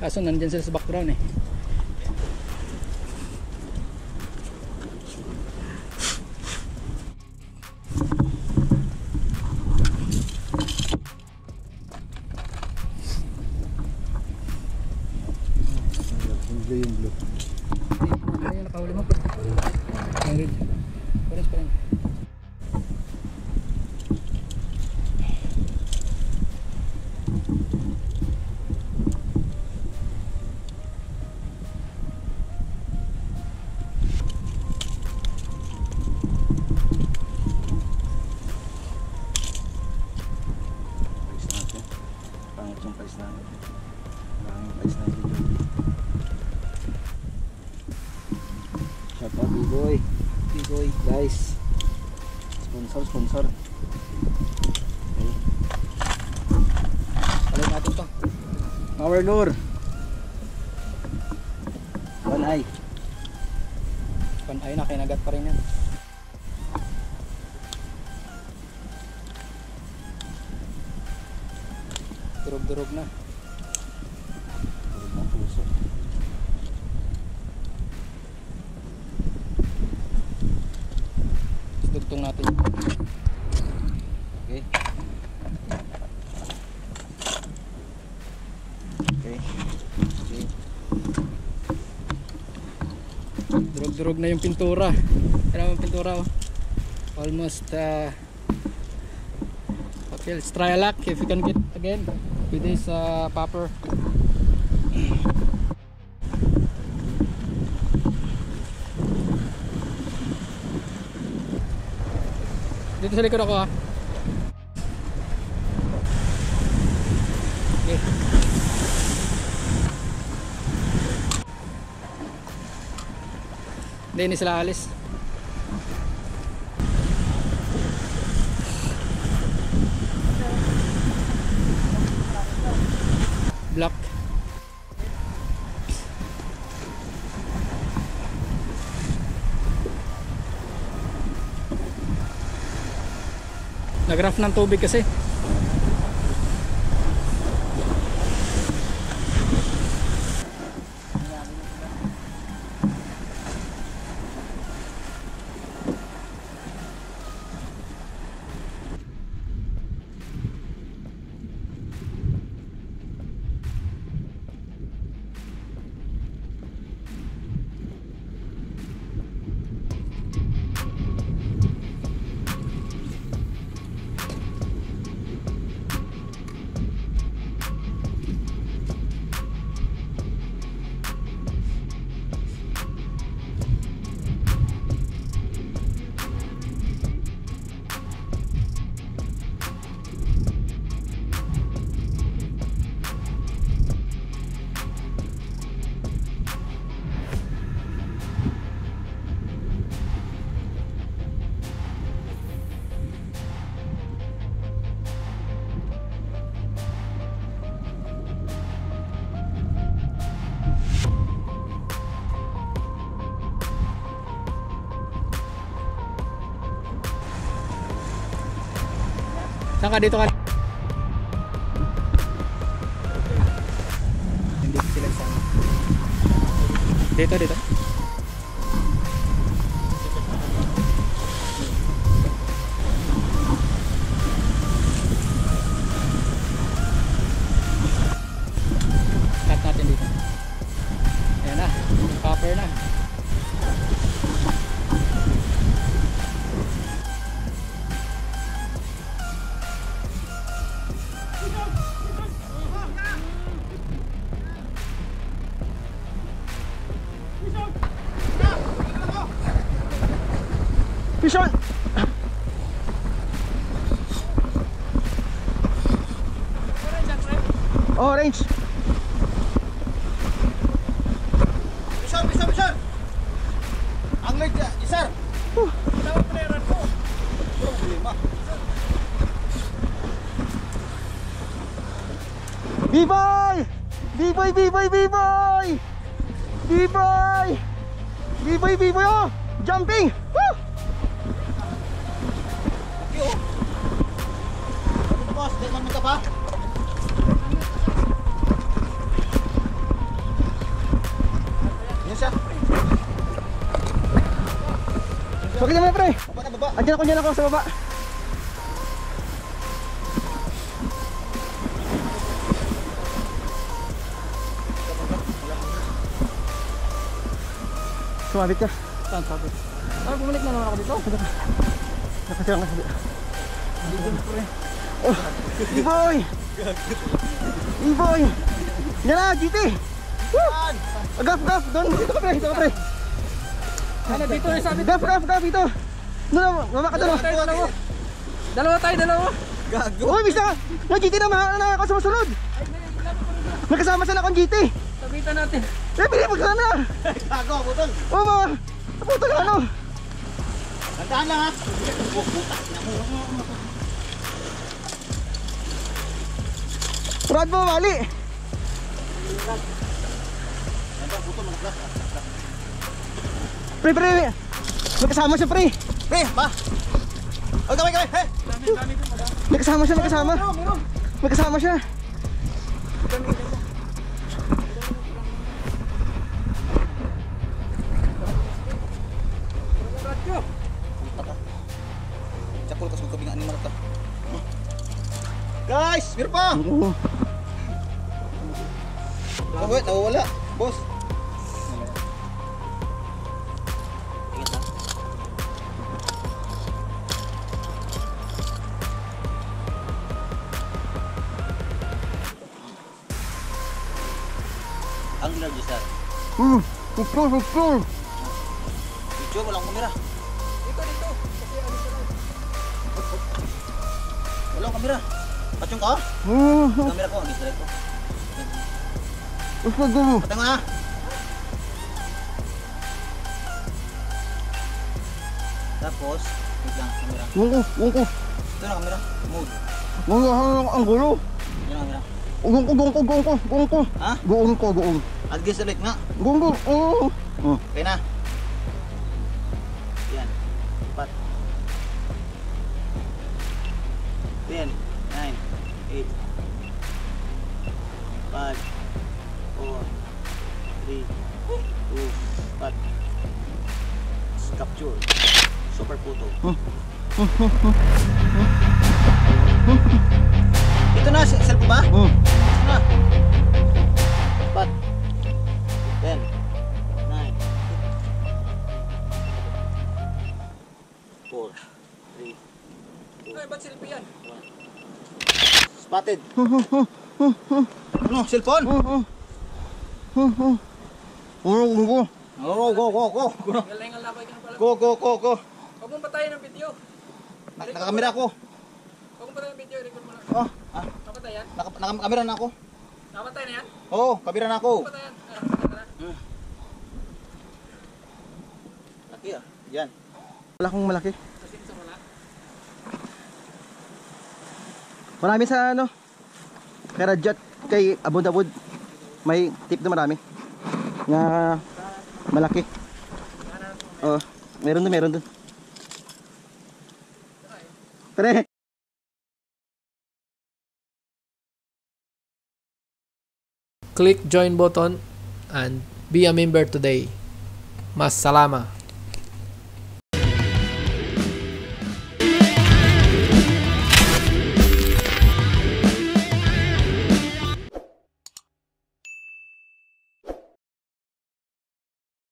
Kaso nandyan sila sa background eh. Blue yung blue. Out B-Boy. B-Boy guys. Sponsor, sponsor. Okay. Palay natin to. Power lure. One eye. Panay na, kinagat pa rin yan. Durog-durog na. Tulog ng puso. Dugtong natin. Okay. Okay. Okay. Durog-durog na yung pintura. Kailangan yung pintura oh. Almost uh, Okay, let's try a luck if we can get again with this uh, popper. Dito sa likod ako ha. Okay. Hindi, sila alis. Black. Nagraf ng tubig kasi. Saan ka dito ka? Hindi sila sa Dito, dito. Fish on! Orange! Bisar, bisar, bisar. Ang leg, isar. Tawag playeran ko. Problema. B-Boy! B-Boy, B-Boy, B-Boy! B-Boy! B-Boy, B-Boy, oh! Jumping! Woo! Boss, di man ka pa? siya. Bakit naman pre? Baba na baba. Andiyan ako, andiyan ako sa baba. Sumabit ka. Saan sabi? Ah, bumalik na naman ako dito. Nakasira nga sabi. Oh, E-boy! E-boy! Yan na, GT! Woo! Gaf, gaf! Doon, dito ka pre, dito ka pre! Ano dito na sabi? Gaf, gaf, gaf, dito! Doon, baba ka doon. Tayo dalawa. Dalawa tayo, dalawa. Gago. Uy, bisa ka! Yung GT na mahal na ako sumusunod! May kasama sila akong GT! Sabitan natin. Eh, pinipag na! Gago, putol. Oo, mga! Puto na ano! Tandaan lang ha. Oh, puta. Brad mo, mali! Pre, pre! May kasama siya, pre! Pre, ba? Oh, kamay, kamay. Hey. May kasama siya, may kasama! May kasama siya! Guys, meron pa. Oo. Oh, wait, nawawala. Boss. Ingat ha. Ang large sir. Hmm, pupul, pupul! Video, walang kamera. Dito, dito. Walang kamera. Pachong ka? Hmm, Kamera ko, distract ko. gusto ko! Patay mo ha. Tapos, wait lang, kamera. Wungko, wungko! Ito na kamera. Mode. Wungko, ang ang gulo! Yan ang kamera. Gungko, gungko, gungko, gungko! Ha? Guong ko, guong. Adjust ulit nga. Gungko, oo! Oh. Okay na. Three. Two. Empat. Capture. Super photo. Ito na, s- cellphone ba? Hmm. Ito na. Empat. Ten. Nine. Four. Three. Ay, ba't selfie yan? Spotted. Ano? Cellphone? Oh, oh. Oh, oh. Gungko. Go, go, go, go. Go, pala. go, go, go. go. Huwag mong patayin ang video. Na- Nakakamera ako. Huwag mong patayin video. Record mo na. Oh, ah, Napatay yan? naka, nakakamera na ako. Napatay na yan? Oo, kamera na ako. Napatay yan? Ah. Laki ah. Yan. Wala kong malaki. Marami sa ano. Kay Rajat, kay Abud. May tip na marami. Nga malaki. Oh, meron doon, meron doon. Pre. click join button and be a member today. Mas salama.